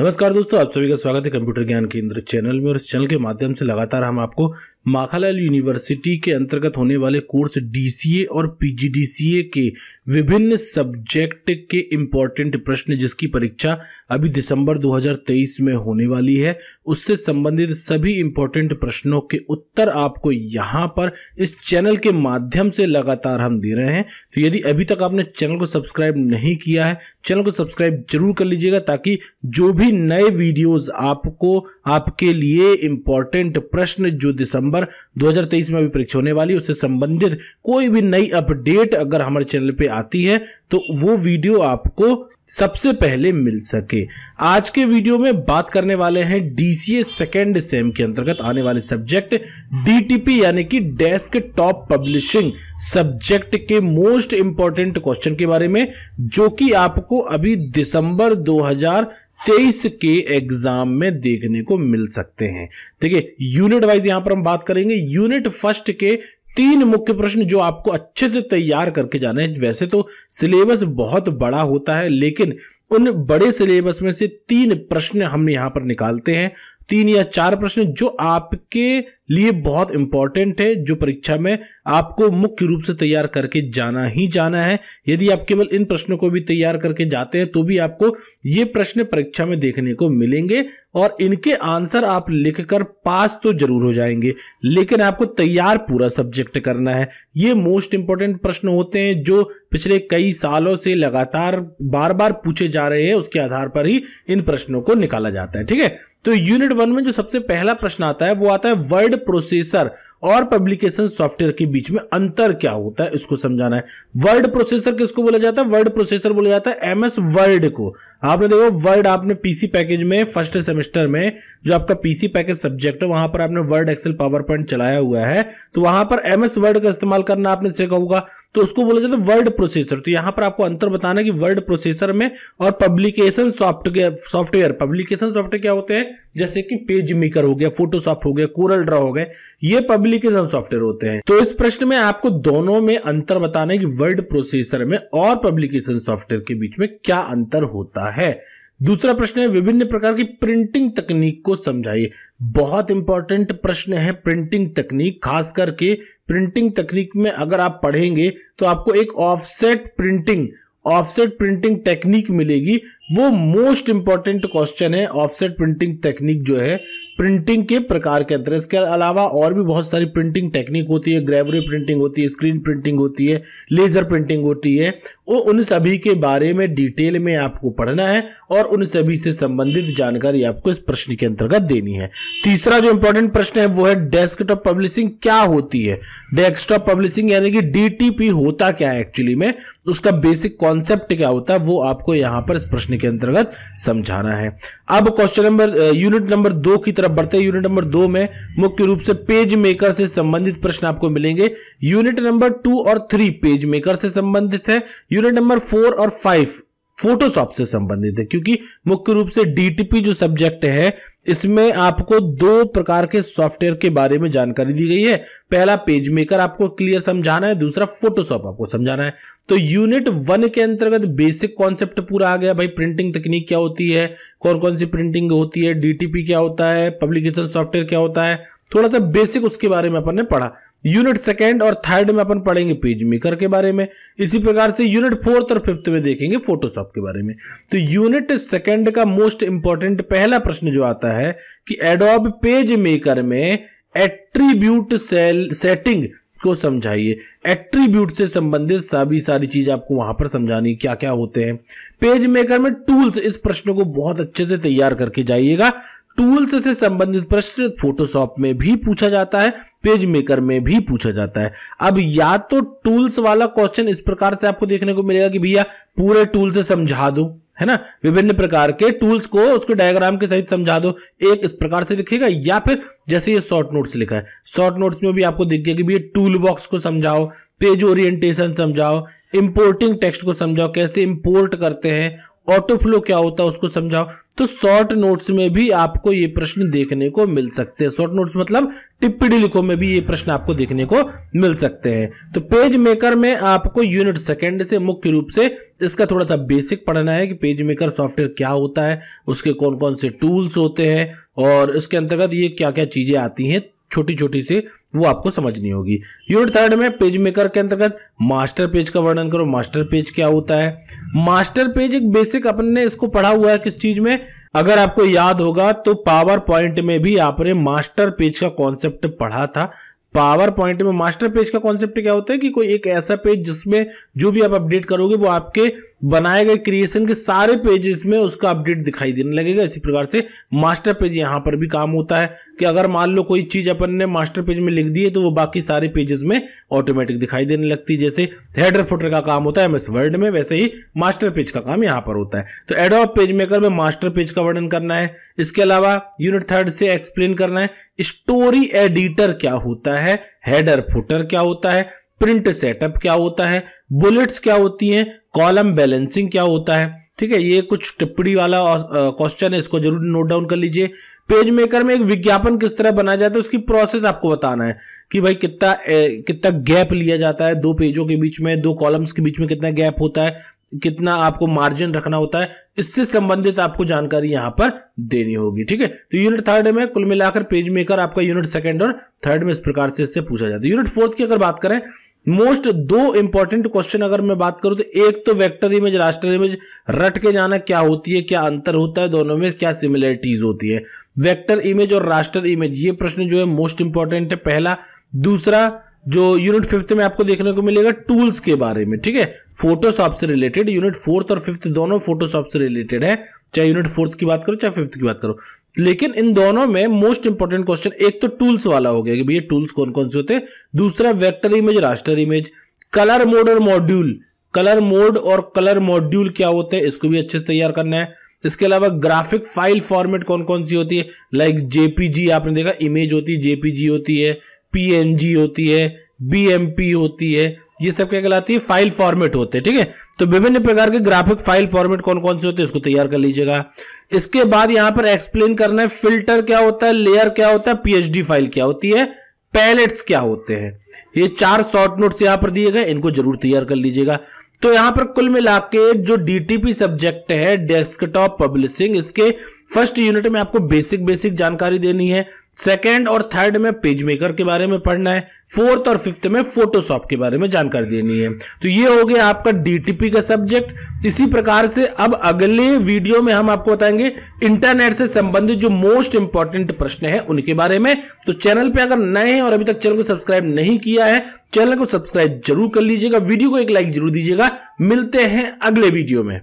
नमस्कार दोस्तों, आप सभी का स्वागत है कंप्यूटर ज्ञान केंद्र चैनल में और इस चैनल के माध्यम से लगातार हम आपको माखालाल यूनिवर्सिटी के अंतर्गत होने वाले कोर्स डीसीए और पीजीडीसीए के विभिन्न सब्जेक्ट के इम्पोर्टेंट प्रश्न जिसकी परीक्षा अभी दिसंबर 2023 में होने वाली है। उससे संबंधित सभी इम्पोर्टेंट प्रश्नों के उत्तर आपको यहाँ पर इस चैनल के माध्यम से लगातार हम दे रहे हैं। तो यदि अभी तक आपने चैनल को सब्सक्राइब नहीं किया है, चैनल को सब्सक्राइब ज़रूर कर लीजिएगा ताकि जो भी नए वीडियोस आपको, आपके लिए इंपॉर्टेंट प्रश्न जो दिसंबर 2023 में अभी परीक्षा होने वाली उससे संबंधित कोई भी नई अपडेट अगर हमारे चैनल पे आती है तो वो वीडियो आपको सबसे पहले मिल सके। आज के वीडियो में बात करने वाले हैं डीसीए सेकेंड सेम के अंतर्गत आने वाले सब्जेक्ट डीटीपी यानी कि डेस्क टॉप पब्लिशिंग सब्जेक्ट के मोस्ट इंपॉर्टेंट क्वेश्चन के बारे में, जो कि आपको अभी दिसंबर 2000 तेईस के एग्ज़ाम में देखने को मिल सकते हैं। ठीक है यूनिट वाइज यहाँ पर हम बात करेंगे। यूनिट फ़र्स्ट के तीन मुख्य प्रश्न जो आपको अच्छे से तैयार करके जाने हैं। वैसे तो सिलेबस बहुत बड़ा होता है, लेकिन उन बड़े सिलेबस में से तीन प्रश्न हम यहाँ पर निकालते हैं। तीन या चार प्रश्न जो आपके लिए बहुत इंपॉर्टेंट है, जो परीक्षा में आपको मुख्य रूप से तैयार करके जाना ही जाना है। यदि आप केवल इन प्रश्नों को भी तैयार करके जाते हैं तो भी आपको ये प्रश्न परीक्षा में देखने को मिलेंगे और इनके आंसर आप लिखकर पास तो ज़रूर हो जाएँगे, लेकिन आपको तैयार पूरा सब्जेक्ट करना है। ये मोस्ट इंपॉर्टेंट प्रश्न होते हैं, जो पिछले कई सालों से लगातार बार बार पूछे जा रहे हैं, उसके आधार पर ही इन प्रश्नों को निकाला जाता है, ठीक है? तो यूनिट वन में जो सबसे पहला प्रश्न आता है, वो आता है वर्ड प्रोसेसर और पब्लिकेशन सॉफ्टवेयर के बीच में अंतर क्या होता है, इसको समझाना है। वर्ड प्रोसेसर किसको बोला जाता है? वर्ड प्रोसेसर बोला जाता है एमएस वर्ड को। आपने देखो वर्ड आपने पीसी पैकेज में फ़र्स्ट सेमेस्टर में, जो आपका पीसी पैकेज सब्जेक्ट है, वहाँ पर आपने वर्ड एक्सेल पावर पॉइंट चलाया हुआ है। तो वहाँ पर एमएस वर्ड का इस्तेमाल करना आपने सीखा होगा। तो उसको बोला जाता है वर्ड प्रोसेसर तो यहाँ पर आपको अंतर बताना कि वर्ड प्रोसेसर में और publication software software publication software क्या होते हैं? जैसे कि पेज मेकर हो गया फोटोशॉप हो गया कोरल ड्रा हो गए, ये पब्लिकेशन सॉफ्टवेयर होते हैं। तो इस प्रश्न में आपको दोनों में अंतर बताना है कि वर्ड प्रोसेसर में और पब्लिकेशन सॉफ्टवेयर के बीच में क्या अंतर होता है। दूसरा प्रश्न है, विभिन्न प्रकार की प्रिंटिंग तकनीक को समझाइए। बहुत इंपॉर्टेंट प्रश्न है प्रिंटिंग तकनीक खास करके प्रिंटिंग तकनीक में अगर आप पढ़ेंगे तो आपको एक offset printing offset printing technique मिलेगी। वो मोस्ट इंपॉर्टेंट क्वेश्चन है ऑफसेट प्रिंटिंग टेक्निक जो है प्रिंटिंग के प्रकार के अंतर इसके अलावा और भी बहुत सारी प्रिंटिंग टेक्निक होती है ग्रेवरी प्रिंटिंग होती है स्क्रीन प्रिंटिंग होती है लेजर प्रिंटिंग होती है। वो उन सभी के बारे में डिटेल में आपको पढ़ना है और उन सभी से संबंधित जानकारी आपको इस प्रश्न के अंतर्गत देनी है। तीसरा जो इंपॉर्टेंट प्रश्न है, वो है डेस्कटॉप पब्लिशिंग क्या होती है? डेस्कटॉप पब्लिशिंग यानी कि डीटीपी होता क्या है एक्चुअली में? उसका बेसिक कॉन्सेप्ट क्या होता है, वो आपको यहाँ पर इस प्रश्न के अंतर्गत समझाना है। अब क्वेश्चन नंबर यूनिट नंबर दो की तरफ़ बढ़ते हैं यूनिट नंबर दो में। मुख्य रूप से पेज मेकर से संबंधित प्रश्न आपको मिलेंगे। यूनिट नंबर टू और थ्री पेज मेकर से संबंधित है। यूनिट नंबर फोर और फाइव फोटोशॉप से संबंधित है, क्योंकि मुख्य रूप से डीटीपी जो सब्जेक्ट है, इसमें आपको दो प्रकार के सॉफ्टवेयर के बारे में जानकारी दी गई है। पहला पेज मेकर आपको क्लियर समझाना है, दूसरा फोटोशॉप आपको समझाना है। तो यूनिट वन के अंतर्गत बेसिक कॉन्सेप्ट पूरा आ गया। भाई प्रिंटिंग तकनीक क्या होती है? कौन कौन सी प्रिंटिंग होती है? डीटीपी क्या होता है? पब्लिकेशन सॉफ्टवेयर क्या होता है? थोड़ा सा बेसिक उसके बारे में अपन ने पढ़ा। यूनिट सेकेंड और थर्ड में अपन पढ़ेंगे पेज मेकर के बारे में। इसी प्रकार से यूनिट फोर्थ और फिफ्थ में देखेंगे फोटोशॉप के बारे में। तो यूनिट सेकेंड का मोस्ट इंपॉर्टेंट पहला प्रश्न जो आता है कि एडोब पेज मेकर में एट्रीब्यूट सेल सेटिंग को समझाइए। एट्रीब्यूट से संबंधित सभी सारी चीज़ आपको वहाँ पर समझानी क्या क्या होते हैं। पेज मेकर में टूल्स इस प्रश्न को बहुत अच्छे से तैयार करके जाइएगा। टूल्स से संबंधित प्रश्न फोटोशॉप में भी पूछा जाता है पेज मेकर में भी पूछा जाता है। अब या तो टूल्स वाला क्वेश्चन इस प्रकार से आपको देखने को मिलेगा कि भैया, पूरे टूल से समझा दो, है ना? विभिन्न प्रकार के टूल्स को उसके डायग्राम के सहित समझा दो, एक इस प्रकार से दिखेगा या फिर जैसे ये शॉर्ट नोट्स लिखा है। शॉर्ट नोट्स में भी आपको दिख गया कि भैया टूल बॉक्स को समझाओ पेज ओरिएंटेशन समझाओ इंपोर्टिंग टेक्स्ट को समझाओ, कैसे इंपोर्ट करते हैं ऑटो फ्लो क्या होता है उसको समझाओ। तो शॉर्ट नोट्स में भी आपको ये प्रश्न देखने को मिल सकते हैं। शॉर्ट नोट्स मतलब टिप्पणी लिखो में भी ये प्रश्न आपको देखने को मिल सकते हैं। तो पेज मेकर में आपको यूनिट सेकंड से मुख्य रूप से इसका थोड़ा सा बेसिक पढ़ना है कि पेज मेकर सॉफ्टवेयर क्या होता है, उसके कौन कौन से टूल्स होते हैं और इसके अंतर्गत ये क्या क्या चीज़ें आती हैं। छोटी छोटी से, वो आपको समझनी होगी। यूनिट थर्ड में पेज मेकर के अंतर्गत मास्टर पेज का वर्णन करो। मास्टर पेज क्या होता है? मास्टर पेज एक बेसिक अपन ने इसको पढ़ा हुआ है किस चीज़ में? अगर आपको याद होगा तो पावर पॉइंट में भी आपने मास्टर पेज का कॉन्सेप्ट पढ़ा था। पावर पॉइंट में मास्टर पेज का कॉन्सेप्ट क्या होता है कि कोई एक ऐसा पेज जिसमें जो भी आप अपडेट करोगे वो आपके बनाए गए क्रिएशन के सारे पेजेस में उसका अपडेट दिखाई देने लगेगा। इसी प्रकार से मास्टर पेज यहाँ पर भी काम होता है कि अगर मान लो कोई चीज़ अपन ने मास्टर पेज में लिख दी है तो वो बाकी सारे पेजेस में ऑटोमेटिक दिखाई देने लगती है। जैसे हेडर फुटर का काम होता है एमएस वर्ड में वैसे ही मास्टर पेज का काम यहाँ पर होता है। तो एडोप पेज मेकर में मास्टर पेज का वर्णन करना है। इसके अलावा यूनिट थर्ड से एक्सप्लेन करना है। स्टोरी एडिटर क्या होता है? हेडर फुटर क्या होता है? प्रिंट सेटअप क्या होता है, बुलेट्स क्या होती हैं, कॉलम बैलेंसिंग क्या होता है, ठीक है, ये कुछ टिप्पणी वाला क्वेश्चन है, इसको ज़रूर नोट डाउन कर लीजिए। पेज मेकर में एक विज्ञापन किस तरह बनाया जाता है, उसकी प्रोसेस आपको बताना है कि भाई कितना कितना गैप लिया जाता है, दो पेजों के बीच में, दो कॉलम्स के बीच में कितना गैप होता है, कितना आपको मार्जिन रखना होता है, इससे संबंधित आपको जानकारी यहाँ पर देनी होगी, ठीक है? तो यूनिट थर्ड में कुल मिलाकर पेज मेकर आपका यूनिट सेकंड और थर्ड में इस प्रकार से इससे पूछा जाता है। यूनिट फोर्थ की अगर बात करें मोस्ट दो इंपॉर्टेंट क्वेश्चन अगर मैं बात करूँ तो एक तो वेक्टर इमेज रास्टर इमेज रट के जाना क्या होती है, क्या अंतर होता है दोनों में, क्या सिमिलरिटीज होती है। वेक्टर इमेज और रास्टर इमेज ये प्रश्न जो है मोस्ट इंपॉर्टेंट है। पहला, दूसरा जो यूनिट फिफ्थ में आपको देखने को मिलेगा टूल्स के बारे में, ठीक है? फोटोशॉप से रिलेटेड यूनिट फोर्थ और फिफ्थ दोनों फोटोशॉप से रिलेटेड है। चाहे यूनिट फोर्थ की बात करो, चाहे फिफ्थ की बात करो। लेकिन इन दोनों में मोस्ट इंपॉर्टेंट क्वेश्चन एक तो टूल्स वाला हो गया कि भैया टूल्स कौन कौन से होते हैं? दूसरा vector image raster image colour mode और मॉड्यूल कलर मोड और कलर मॉड्यूल क्या होते हैं? इसको भी अच्छे से तैयार करना है। इसके अलावा ग्राफिक फ़ाइल फॉर्मेट कौन कौन सी होती है? लाइक like जेपीजी आपने देखा इमेज होती है जेपीजी होती है। पीएनजी होती है बीएमपी होती है, ये सब क्या कहलाती है? फ़ाइल फॉर्मेट होते हैं, ठीक है? तो विभिन्न प्रकार के ग्राफिक फ़ाइल फॉर्मेट कौन कौन से होते हैं? इसको तैयार कर लीजिएगा। इसके बाद यहाँ पर एक्सप्लेन करना है फ़िल्टर क्या होता है लेयर क्या होता है पीएचडी फ़ाइल क्या होती है पैलेट्स क्या होते हैं। ये चार शॉर्ट नोट्स यहाँ पर दिए गए, इनको ज़रूर तैयार कर लीजिएगा। तो यहाँ पर कुल मिला के जो डीटीपी सब्जेक्ट है डेस्कटॉप पब्लिशिंग इसके फ़र्स्ट यूनिट में आपको बेसिक बेसिक जानकारी देनी है। सेकेंड और थर्ड में पेज मेकर के बारे में पढ़ना है। फोर्थ और फिफ्थ में फोटोशॉप के बारे में जानकारी देनी है। तो ये हो गया आपका डीटीपी का सब्जेक्ट इसी प्रकार से अब अगले वीडियो में हम आपको बताएँगे इंटरनेट से संबंधित जो मोस्ट इंपॉर्टेंट प्रश्न है उनके बारे में। तो चैनल पे अगर नए हैं और अभी तक चैनल को सब्सक्राइब नहीं किया है चैनल को सब्सक्राइब ज़रूर कर लीजिएगा। वीडियो को एक लाइक ज़रूर दीजिएगा। मिलते हैं अगले वीडियो में।